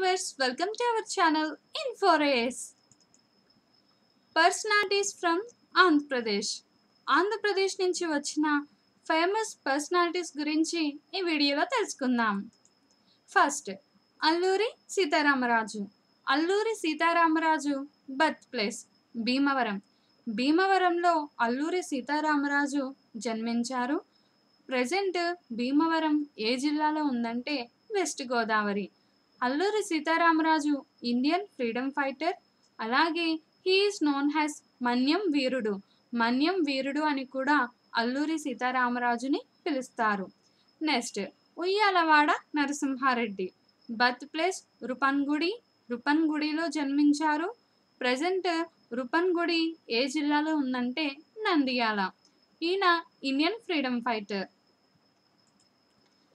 Welcome welcome to our channel Infores. Personalities from Andhra Pradesh Andhra Pradesh నుంచి వచ్చిన famous personalities గురించి ఈ వీడియోలో తెలుసుకుందాం. First Alluri Sitaramaraju. Alluri Sitaramaraju birth place Bhimavaram. భీమవరంలో అల్లూరి సీతారామరాజు జన్మించారు. ప్రజెంట్ భీమవరం ఏ జిల్లాలో ఉందంటే west Godavari Alluri Sitaramaraju Indian freedom fighter. అలాగే he is known as Manyam వీరుడు. మన్యం వీరుడు అని కూడా అల్లూరి సీతారామరాజుని పిలుస్తారు. Next Uyyalawada Narasimha Reddy. Birth place Rupanagudi. రుపన్గుడిలో జన్మించారు. ప్రజెంట్ రుపన్గుడి ఏ జిల్లాలో ఉందంటే నంద్యాల. ఈయన Indian freedom fighter.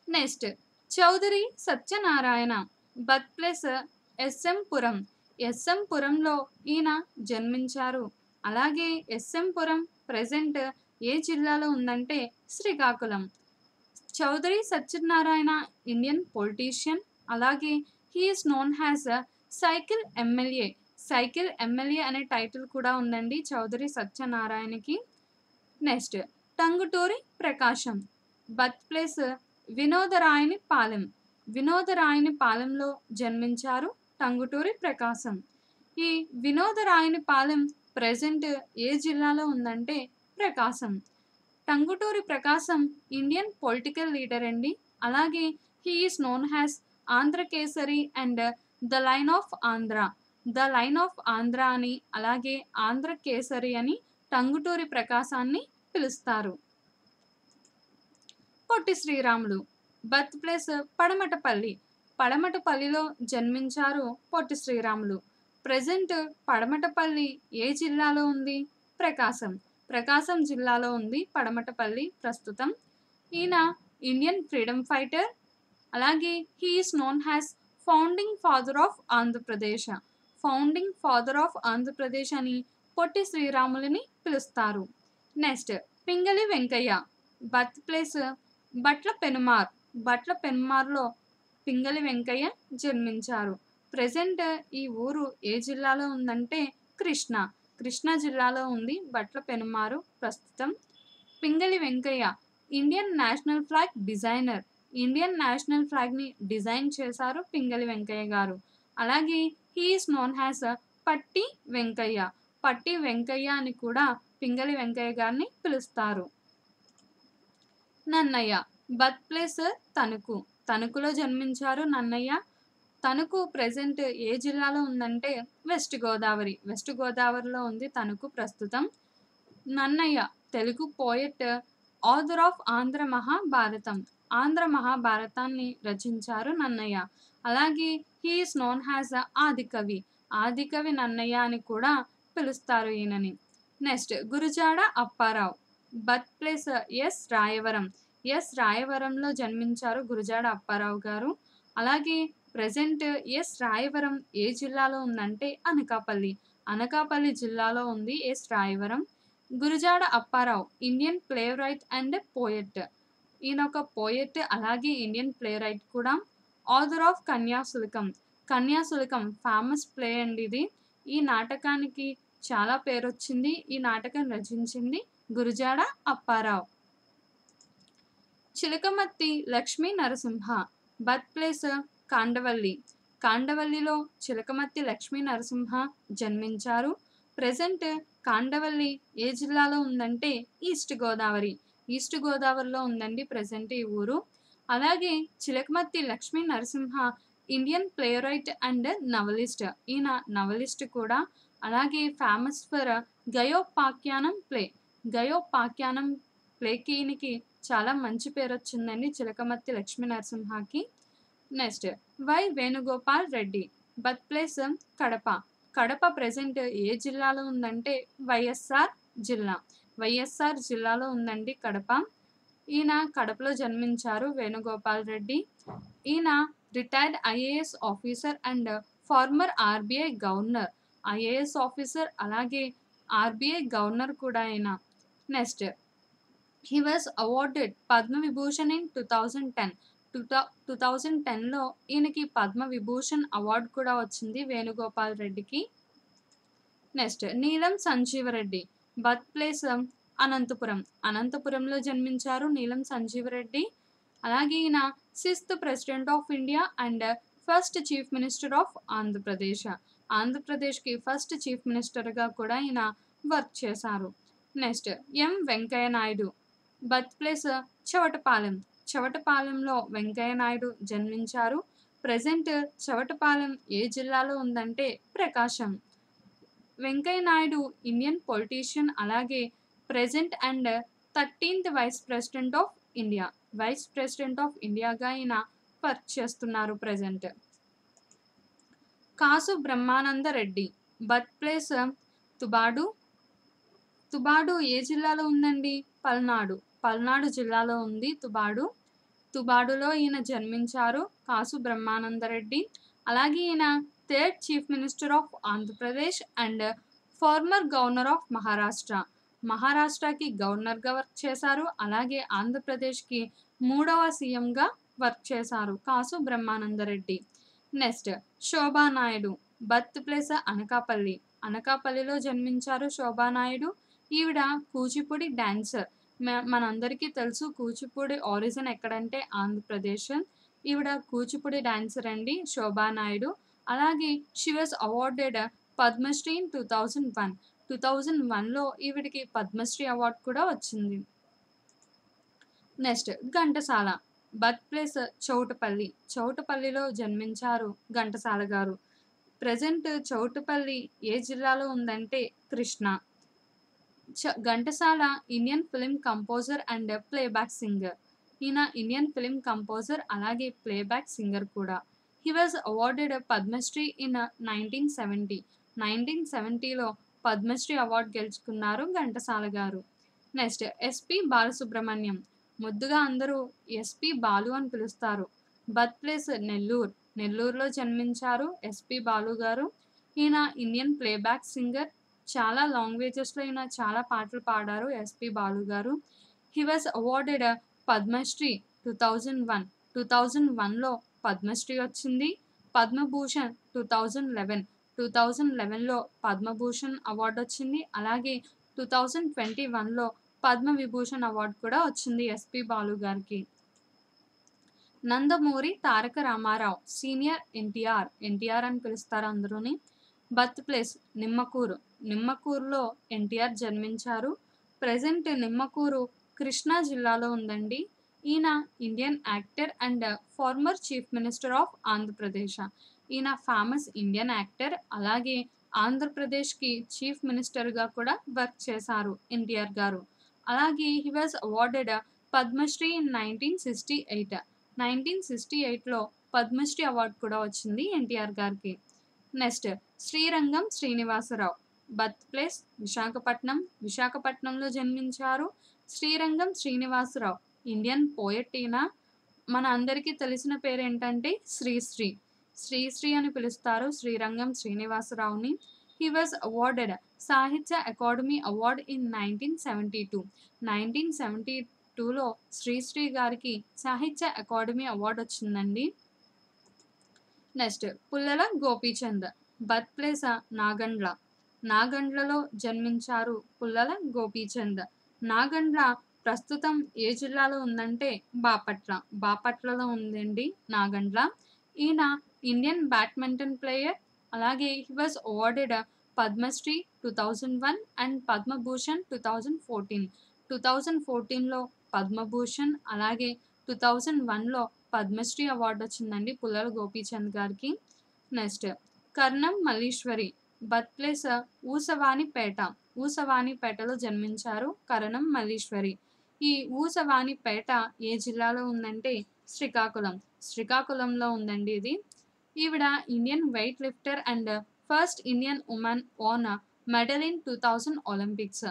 Next Chowdary Satyanarayana. Birth place S M Puram. S M పురంలో ఈయన జన్మించారు. అలాగే ఎస్ఎం పురం ప్రజెంట్ ఏ జిల్లాలో ఉందంటే Srikakulam. Chowdary Satyanarayana Indian politician. అలాగే he is known as cycle MLA. Cycle MLA అనే టైటిల్ కూడా ఉందండి Chowdary సత్యనారాయణకి. Next Tanguturi Prakasam. Birth place Vinodarayuni Palem. Vinodarayuni పాలెంలో జన్మించారు టంగుటూరి ప్రకాశం. ఈ వినోదరాయని పాలెం ప్రజెంట్ ఏ జిల్లాలో ఉందంటే Prakasam. Tanguturi Prakasam Indian political leader అండి. అలాగే he is known as Andhra Kesari and the lion of Andhra. The lion of Andhra అని అలాగే ఆంధ్ర కేసరి అని టంగుటూరి ప్రకాశాన్ని పిలుస్తారు. Potti Sriramulu birth place Padamatapalli. పడమటపల్లిలో జన్మించారు పొట్టి శ్రీరాములు. ప్రజెంట్ పడమటపల్లి ఏ జిల్లాలో ఉంది? ప్రకాశం. ప్రకాశం జిల్లాలో ఉంది పడమటపల్లి ప్రస్తుతం. ఈయన ఇండియన్ ఫ్రీడమ్ ఫైటర్. అలాగే he is known as founding father of Andhra Pradesh founding father of Andhra Pradesh అని పొట్టి శ్రీరాములని పిలుస్తారు. Next Pingali Venkayya. Birth place Batla Penumarru. Batla పెన్మార్లో Pingali Venkayya జన్మించారు. ప్రజెంట్ ఈ ఊరు ఏ జిల్లాలో ఉందంటే కృష్ణ. కృష్ణా జిల్లాలో ఉంది బట్ల పెనుమారు ప్రస్తుతం Pingali Venkayya. Indian national flag designer. Indian national ఫ్లాగ్ని design చేశారు పింగళి వెంకయ్య గారు. అలాగే హీఈస్ నోన్ హ్యాస్ పట్టి వెంకయ్య. పట్టి వెంకయ్య అని కూడా పింగళి వెంకయ్య గారిని పిలుస్తారు. నన్నయ్య. Birth place Tanuku. తణుకులో జన్మించారు నన్నయ్య. తణుకు ప్రజెంట్ ఏ జిల్లాలో ఉందంటే వెస్ట్ గోదావరి. వెస్ట్ గోదావరిలో ఉంది తణుకు ప్రస్తుతం. Nannaya Telugu poet author of Andhra Mahabharatam. Andhra మహాభారతాన్ని రచించారు నన్నయ్య. అలాగే he is known as Adikavi Adikavi Nannaya అని కూడా పిలుస్తారు ఈయనని. Next Gurajada Apparao. Birth place S Rayavaram. S రాయవరంలో జన్మించారు గురుజాడ అప్పారావు గారు. అలాగే ప్రజెంట్ ఎస్ రాయవరం ఏ జిల్లాలో ఉందంటే అనకాపల్లి. అనకాపల్లి జిల్లాలో ఉంది S Rayavaram. Gurajada Apparao Indian playwright and poet. ఈయన ఒక పోయట్ అలాగే ఇండియన్ ప్లే రైట్ కూడా. Author of Kanyasulkam. Kanyasulkam famous play అండి ఇది. ఈ నాటకానికి చాలా పేరు వచ్చింది ఈ నాటకం రచించింది Gurajada Apparao. చిలకమత్తి Lakshmi Narasimha. Birth place Kandavalli. కాండవల్లిలో చిలకమత్తి Lakshmi Narasimha జన్మించారు. ప్రజెంట్ కాండవల్లి ఏ జిల్లాలో ఉందంటే ఈస్ట్ గోదావరి. ఈస్ట్ గోదావరిలో ఉందండి ప్రజెంట్ ఈ ఊరు. అలాగే Chilakamarthi Lakshmi Narasimha Indian playwright and novelist. ఈయన నవలిస్ట్ కూడా. అలాగే famous for Gayopakhyanam play. Gayopakhyanam ప్లేకి ఈయనకి చాలా మంచి పేరు వచ్చిందండి చిలకమత్తి Lakshmi నరసింహకి next Y Venugopal Reddy birth place Kadapa. Kadapa present ఏ జిల్లాలో ఉందంటే వైఎస్ఆర్ జిల్లా. వైఎస్ఆర్ జిల్లాలో ఉందండి కడప. ఈయన కడపలో జన్మించారు వేణుగోపాల్ రెడ్డి. ఈయన retired IAS officer and former RBI governor. IAS officer అలాగే ఆర్బీఐ గవర్నర్ కూడా ఆయన next he was awarded Padma Vibhushan in two thousand ten two thou two thousand టెన్లో ఈయనకి పద్మ విభూషణ్ అవార్డు కూడా వచ్చింది వేణుగోపాల్ రెడ్డికి. నెక్స్ట్ నీలం సంజీవరెడ్డి బర్త్ ప్లేస్ అనంతపురం అనంతపురంలో జన్మించారు నీలం సంజీవరెడ్డి అలాగే ఈయన sixth president of India and first chief minister of Andhra Pradesh ఆంధ్రప్రదేశ్కి ఫస్ట్ చీఫ్ మినిస్టర్గా కూడా ఈయన వర్క్ చేశారు. Next M Venkaiah Naidu birth place Chavatapalem. చవటపాలెంలో Venkaiah Naidu జన్మించారు. ప్రజెంట్ చవటపాలెం ఏ జిల్లాలో ఉందంటే ప్రకాశం. వెంకయ్య నాయుడు ఇండియన్ పొలిటీషియన్ అలాగే present and thirteenth vice president of India. Vice president of ఇండియాగా ఆయన వర్క్ చేస్తున్నారు present. Kasu Brahmananda Reddy. Birth place Tubadu. Tubadu ఏ జిల్లాలో ఉందండి? పల్నాడు. పల్నాడు జిల్లాలో ఉంది తుబాడు. తుబాడులో ఈయన జన్మించారు కాసు బ్రహ్మానందరెడ్డి. అలాగే ఈయన third chief minister of Andhra Pradesh and former governor of Maharashtra. మహారాష్ట్రకి గవర్నర్గా వర్క్ చేశారు. అలాగే ఆంధ్రప్రదేశ్కి మూడవ సీఎంగా వర్క్ చేశారు Kasu Brahmananda Reddy. Next Shobha Naidu birth place Anakapalli. అనకాపల్లిలో జన్మించారు శోభానాయుడు ఈవిడ కూచిపూడి డాన్సర్. మనందరికీ తెలుసు కూచిపూడి ఆరిజిన్ ఎక్కడంటే ఆంధ్రప్రదేశ్. ఈవిడ కూచిపూడి డాన్సర్ అండి శోభానాయుడు అలాగే she was awarded Padma Shri in two thousand one two thousand వన్లో ఈవిడికి పద్మశ్రీ అవార్డు కూడా వచ్చింది. Next Ghantasala. Birth place Chautapalli. చౌటపల్లిలో జన్మించారు ఘంటసాల గారు. ప్రజెంట్ చౌటపల్లి ఏ జిల్లాలో ఉందంటే Krishna. Ghantasala Indian film composer and playback singer. ఈయన ఇండియన్ ఫిలిం కంపోజర్ అలాగే ప్లేబ్యాక్ సింగర్ కూడా. He was awarded Padma Shri in nineteen seventy. Nineteen సెవెంటీలో Padma Shri award గెలుచుకున్నారు Ghantasala garu. Next S P Balasubrahmanyam. ముద్దుగా అందరూ ఎస్పి బాలు అని పిలుస్తారు. Birth place Nellore. నెల్లూరులో జన్మించారు ఎస్పి బాలు గారు. ఈయన ఇండియన్ ప్లేబ్యాక్ సింగర్ చాలా లాంగ్వేజెస్లో ఈయన చాలా పాటలు పాడారు ఎస్పి బాలు గారు. He was awarded Padma Shri two thousand one two thousand వన్లో పద్మశ్రీ వచ్చింది. Padma Bhushan two thousand eleven two thousand లెవెన్లో Padma Bhushan award వచ్చింది. అలాగే టూ థౌజండ్ ట్వంటీ వన్లో పద్మ విభూషణ్ అవార్డు కూడా వచ్చింది ఎస్పి బాలు గారికి. Nandamuri Taraka Rama Rao senior NTR NTR అని పిలుస్తారు అందరూని. Birth place Nimmakuru. నిమ్మకూరులో ఎన్టీఆర్ జన్మించారు. ప్రజెంట్ నిమ్మకూరు కృష్ణా జిల్లాలో ఉందండి. ఈయన Indian actor and former chief minister of Andhra Pradesh. ఈయన ఫేమస్ ఇండియన్ యాక్టర్ అలాగే ఆంధ్రప్రదేశ్కి చీఫ్ మినిస్టర్గా కూడా వర్క్ చేశారు ఎన్టీఆర్ గారు. అలాగే he was awarded Padma Shri in nineteen sixty eight. Nineteen sixty ఎయిట్లో పద్మశ్రీ అవార్డు కూడా వచ్చింది ఎన్టీఆర్ గారికి. Next Srirangam Srinivasa Rao. Birth place Visakhapatnam. విశాఖపట్నంలో జన్మించారు శ్రీరంగం శ్రీనివాసరావు. ఇండియన్ పోయట్ ఈయన. మన అందరికీ తెలిసిన పేరు ఏంటంటే శ్రీశ్రీ. శ్రీశ్రీ అని పిలుస్తారు శ్రీరంగం శ్రీనివాసరావుని. He was awarded Sahitya Akademi award in nineteen seventy two. Nineteen seventy టూలో శ్రీశ్రీ గారికి సాహిత్య అకాడమీ అవార్డు వచ్చిందండి. Next Pullela Gopichand. Birth place Nagandla. నాగండ్లలో జన్మించారు పుల్లల గోపీచంద్. నాగండ్ల ప్రస్తుతం ఏ జిల్లాలో ఉందంటే బాపట్ల. బాపట్లలో ఉందండి నాగండ్ల. ఈయన ఇండియన్ బ్యాడ్మింటన్ ప్లేయర్ అలాగే he was awarded Padma Shri two thousand one and Padma Bhushan two thousand fourteen. Two thousand ఫోర్టీన్లో పద్మభూషణ్ అలాగే టూ థౌజండ్ వన్లో పద్మశ్రీ అవార్డు వచ్చిందండి పుల్లల గోపీచంద్ గారికి. Next Karnam Malleswari. Birth place Usavanipeta ఊసవాణిపేటలో జన్మించారు కరణం మల్లీశ్వరి. ఈ ఊసవాణిపేట ఏ జిల్లాలో ఉందంటే శ్రీకాకుళం. శ్రీకాకుళంలో ఉందండి ఇది. ఈవిడ Indian weightlifter and first Indian women won medal in two thousand Olympics.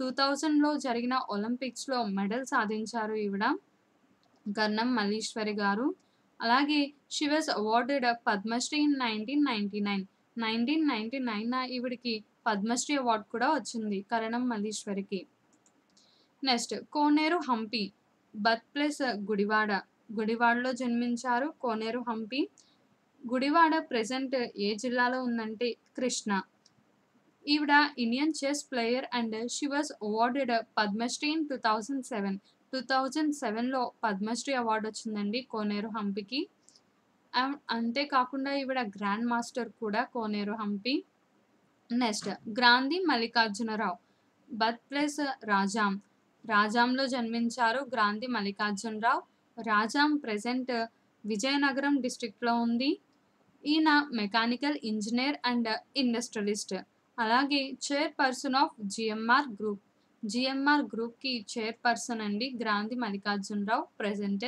Two థౌజండ్లో జరిగిన ఒలింపిక్స్లో మెడల్ సాధించారు ఈవిడ గర్ణం మల్లీశ్వరి గారు. అలాగే she was awarded Padma Shri in nineteen ninety nine. Nineteen ninety nine ఈవిడికి పద్మశ్రీ అవార్డు కూడా వచ్చింది కరణం మల్లీశ్వరికి. Next Koneru Humpy birth place Gudivada. గుడివాడలో జన్మించారు కోనేరు హంపి. గుడివాడ ప్రెసెంట్ ఏ జిల్లాలో ఉందంటే కృష్ణ. ఈవిడ Indian chess player and she was awarded Padma Shri in two thousand seven. Two thousand సెవెన్లో పద్మశ్రీ అవార్డు వచ్చిందండి కోనేరు హంపికి. అంతేకాకుండా ఈవిడ గ్రాండ్ మాస్టర్ కూడా Koneru Humpy. Next Grandhi Mallikarjunarao. Birth place Rajam రాజాంలో జన్మించారు గ్రాంధి మల్లికార్జునరావు. రాజాం ప్రెజెంట్ విజయనగరం డిస్టిక్లో ఉంది. ఈయన మెకానికల్ ఇంజనీర్ అండ్ ఇండస్ట్రియలిస్ట్. అలాగే chairperson of GMR group. GMR గ్రూప్కి చైర్పర్సన్ అండి Grandhi Mallikarjunarao present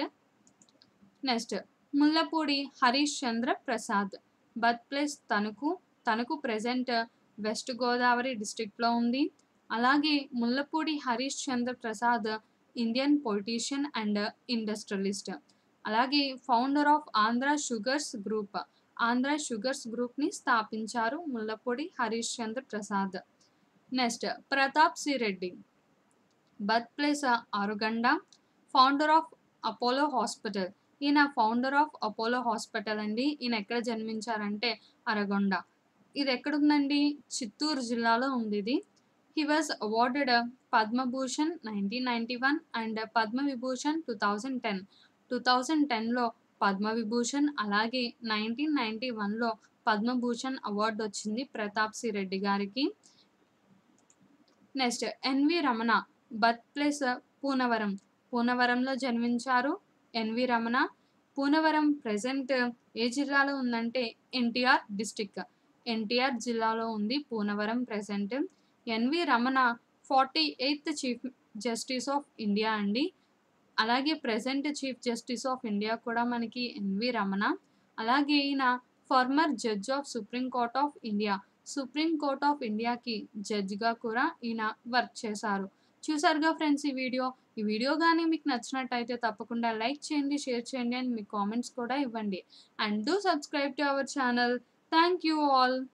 next Mullapudi Harish Chandra Prasad. Birth place Tanuku Tanuku present west Godavari డిస్టిక్లో ఉంది. అలాగే Mullapudi Harish Chandra Prasad Indian politician and industrialist. అలాగే founder of Andhra sugars group. Andhra sugars గ్రూప్ని స్థాపించారు Mullapudi Harish Chandra Prasad. Next Pratap C Reddy. Birth place Aragonda. Founder of Apollo hospital. ఈయన founder of Apollo hospital అండి. ఈయన ఎక్కడ జన్మించారంటే అరగొండ. ఇది ఎక్కడుందండి? చిత్తూరు జిల్లాలో ఉంది ఇది he was awarded Padma Bhushan nineteen ninety one and Padma Vibhushan two thousand ten two thousand టెన్లో పద్మవిభూషణ్ అలాగే నైన్టీన్ నైంటీ వన్లో పద్మభూషణ్ అవార్డు వచ్చింది ప్రతాప్ సి రెడ్డి గారికి. Next NV Ramana birth place Ponnavaram పూనవరంలో జన్మించారు. ఎన్వి రమణ పూనవరం ప్రజెంట్ ఏ జిల్లాలో ఉందంటే ఎన్టీఆర్ డిస్టిక్. ఎన్టీఆర్ జిల్లాలో ఉంది Ponnavaram present. NV Ramana forty eighth chief justice of India అండి. అలాగే present chief justice of India కూడా మనకి ఎన్వి రమణ. అలాగే ఈయన former judge of supreme court of India. Supreme court of ఇండియాకి జడ్జిగా కూడా ఈయన వర్క్ చేశారు. చూసారుగా ఫ్రెండ్స్ ఈ వీడియో. ఈ వీడియో కానీ మీకు నచ్చినట్టయితే తప్పకుండా లైక్ చేయండి షేర్ చేయండి అండ్ మీ కామెంట్స్ కూడా ఇవ్వండి. And do subscribe to our channel. Thank you all.